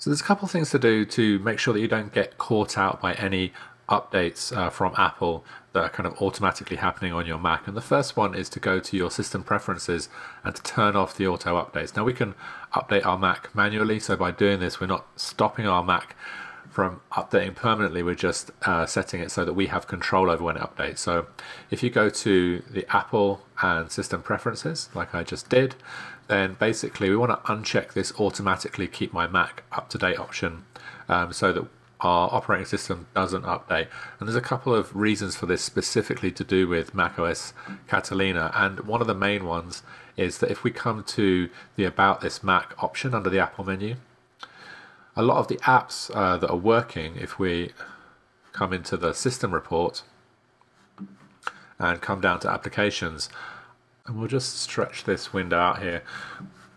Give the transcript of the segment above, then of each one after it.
So there's a couple things to do to make sure that you don't get caught out by any updates uh, from Apple that are kind of automatically happening on your Mac. And the first one is to go to your system preferences and to turn off the auto updates. Now we can update our Mac manually, so by doing this, we're not stopping our Mac from updating permanently, we're just uh, setting it so that we have control over when it updates. So if you go to the Apple and system preferences, like I just did, then basically we want to uncheck this automatically keep my Mac up to date option um, so that our operating system doesn't update. And there's a couple of reasons for this specifically to do with macOS Catalina. And one of the main ones is that if we come to the About This Mac option under the Apple menu, a lot of the apps uh, that are working, if we come into the system report and come down to applications, and we'll just stretch this window out here.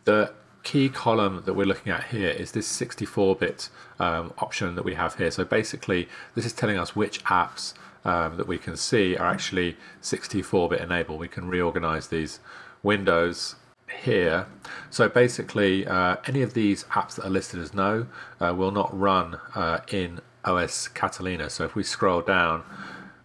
The key column that we're looking at here is this 64-bit um, option that we have here. So basically, this is telling us which apps um, that we can see are actually 64-bit enabled. We can reorganize these windows here. So basically, uh, any of these apps that are listed as no uh, will not run uh, in OS Catalina. So if we scroll down,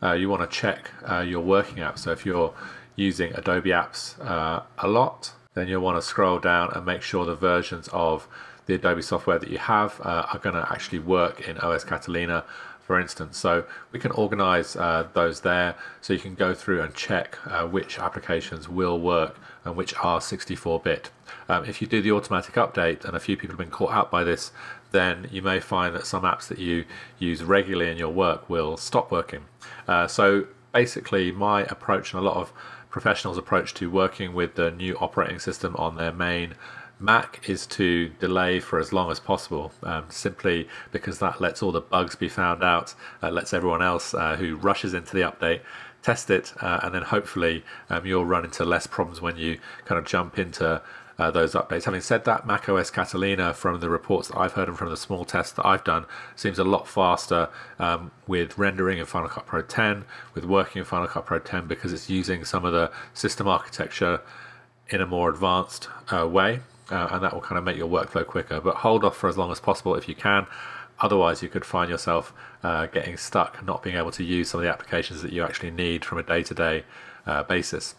uh, you want to check uh, your working apps. So if you're using Adobe apps uh, a lot, then you'll want to scroll down and make sure the versions of the Adobe software that you have are going to actually work in OS Catalina for instance. So we can organize uh, those there so you can go through and check uh, which applications will work and which are 64-bit. Um, if you do the automatic update, and a few people have been caught out by this, then you may find that some apps that you use regularly in your work will stop working. Uh, so basically my approach and a lot of professionals' approach to working with the new operating system on their main Mac is to delay for as long as possible, um, simply because that lets all the bugs be found out, uh, lets everyone else uh, who rushes into the update test it, uh, and then hopefully um, you'll run into less problems when you kind of jump into uh, those updates. Having said that, Mac OS Catalina, from the reports that I've heard and from the small tests that I've done, seems a lot faster um, with rendering in Final Cut Pro 10, with working in Final Cut Pro 10 because it's using some of the system architecture in a more advanced uh, way uh, and that will kind of make your workflow quicker. But hold off for as long as possible if you can. Otherwise, you could find yourself uh, getting stuck, not being able to use some of the applications that you actually need from a day to day basis.